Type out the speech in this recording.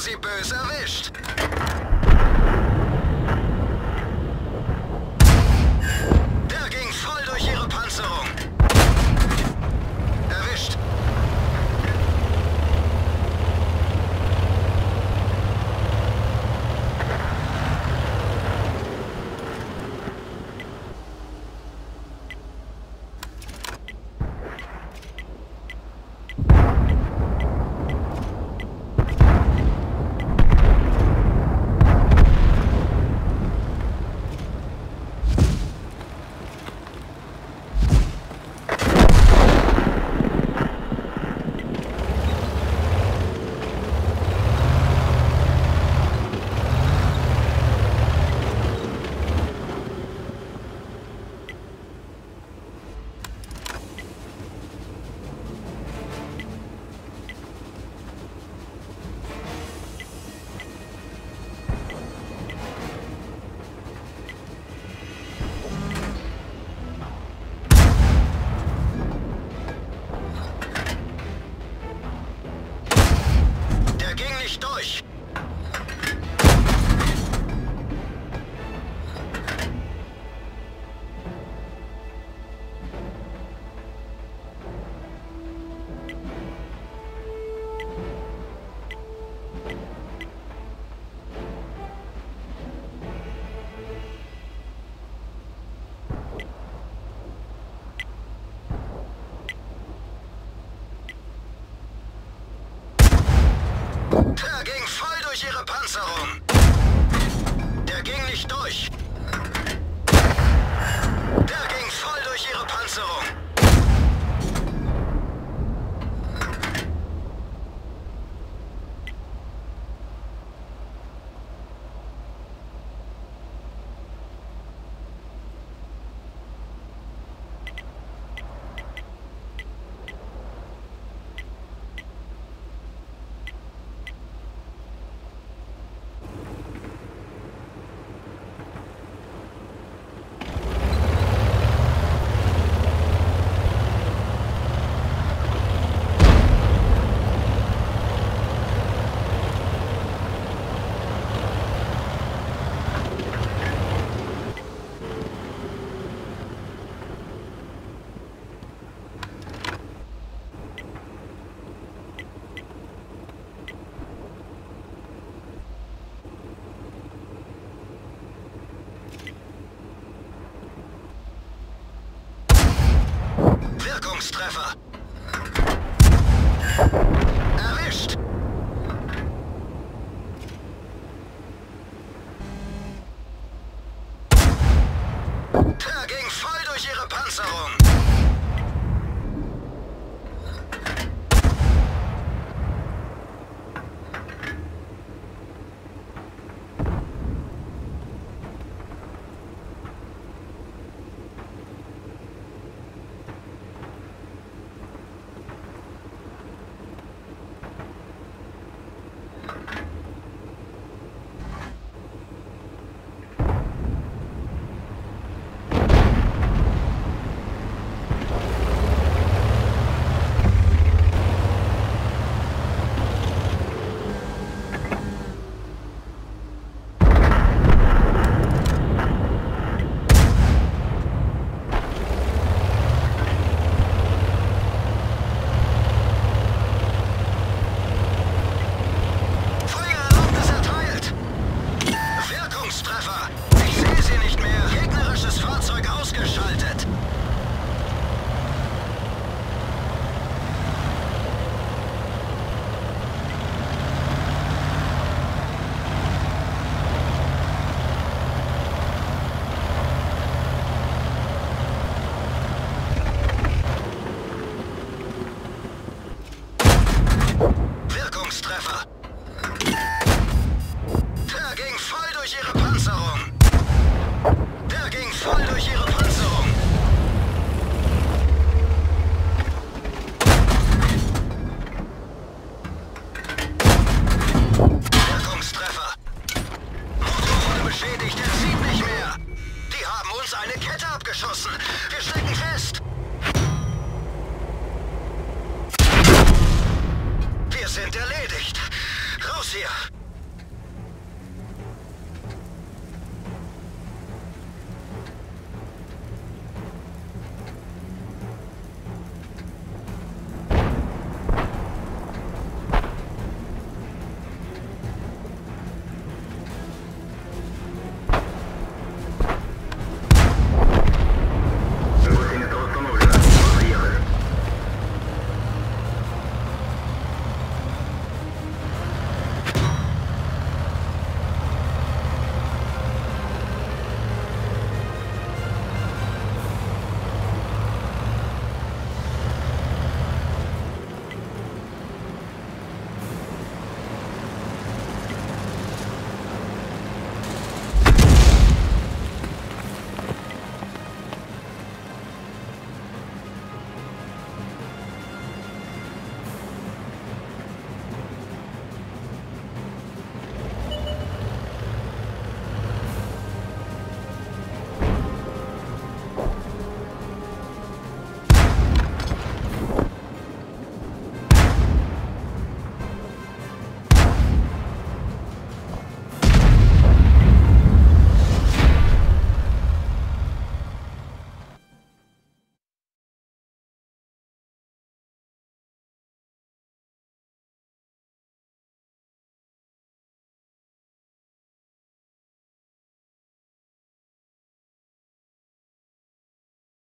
sie böse erwischt. push. Der ging voll durch ihre Panzerung. Der ging nicht durch. Der ging voll durch ihre Panzerung. Yeah. sind erledigt. Raus hier!